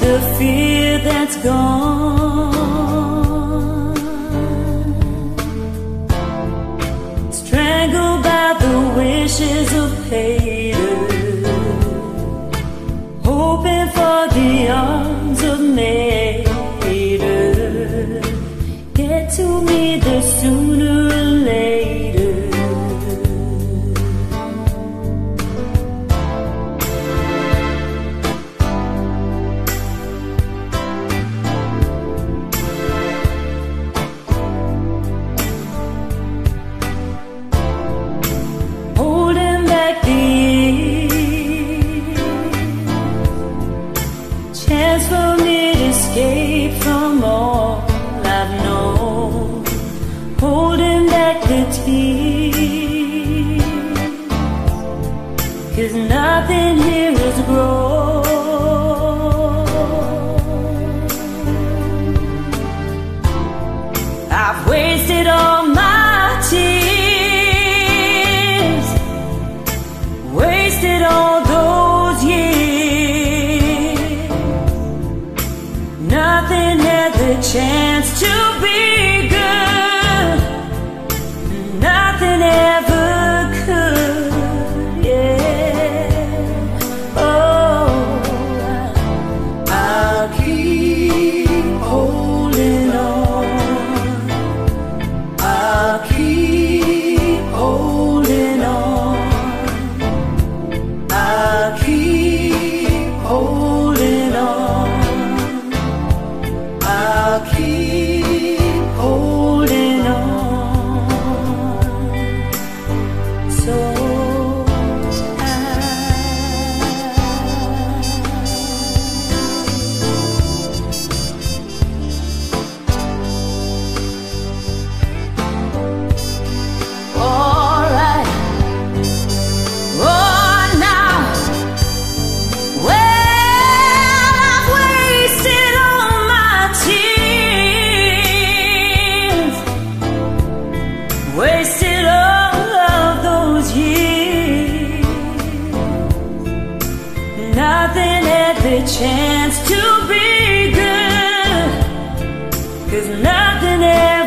the fear that's gone. Strangled by the wishes of haters, hoping for the arms of haters. Get to me the sooner Chance for me to escape from all I've known, holding back the tears. Cause nothing here is grown. The chance to be the chance to be good. Cause nothing else